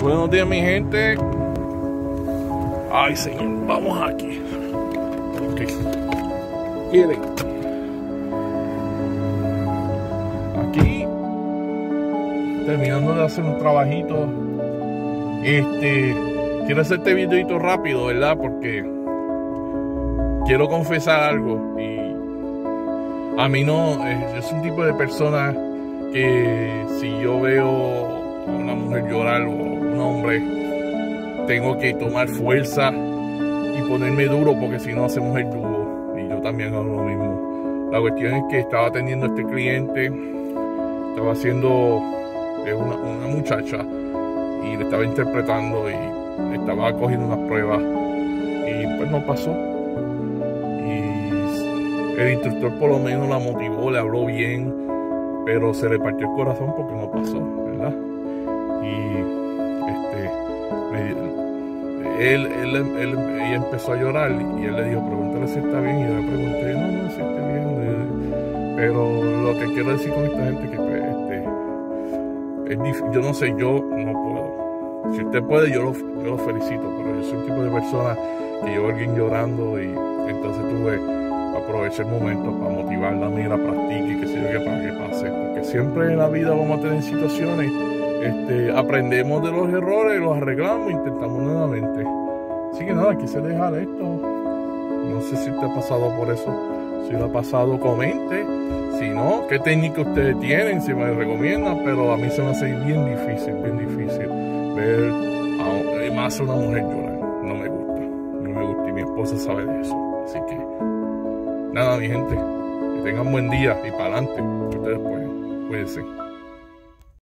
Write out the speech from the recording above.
Buenos días, mi gente. Ay, señor, vamos aquí. Ok. Miren. Aquí, terminando de hacer un trabajito. Este, quiero hacer este videito rápido, ¿verdad? Porque quiero confesar algo. Y a mí no, yo soy un tipo de persona que si yo veo una mujer llorar o un hombre, tengo que tomar fuerza y ponerme duro porque si no hacemos el dúo. Y yo también hago lo mismo. La cuestión es que estaba atendiendo a este cliente, estaba haciendo una, una muchacha y le estaba interpretando y estaba cogiendo unas pruebas y pues no pasó. Y el instructor por lo menos la motivó, le habló bien, pero se le partió el corazón porque no pasó, ¿verdad? Y este, él, él, él, ella empezó a llorar y él le dijo, pregúntale si está bien. Y yo le pregunté, no, no, si está bien. Pero lo que quiero decir con esta gente que pues, este, es difícil, yo no sé, yo no puedo. Si usted puede, yo lo, yo lo felicito, pero yo soy un tipo de persona que yo alguien llorando y entonces tuve aproveché el momento para motivarla, mira, practique, que sé yo, que para que pase. Porque siempre en la vida vamos a tener situaciones este, aprendemos de los errores, los arreglamos, intentamos nuevamente. Así que nada, quise dejar esto. No sé si te ha pasado por eso. Si lo ha pasado, comente. Si no, qué técnica ustedes tienen, si me recomiendan. Pero a mí se me hace bien difícil, bien difícil ver más una mujer llorar. No me gusta. No me gusta y mi esposa sabe de eso. Así que, nada, mi gente. Que tengan buen día y para adelante. Ustedes pueden. Cuídense.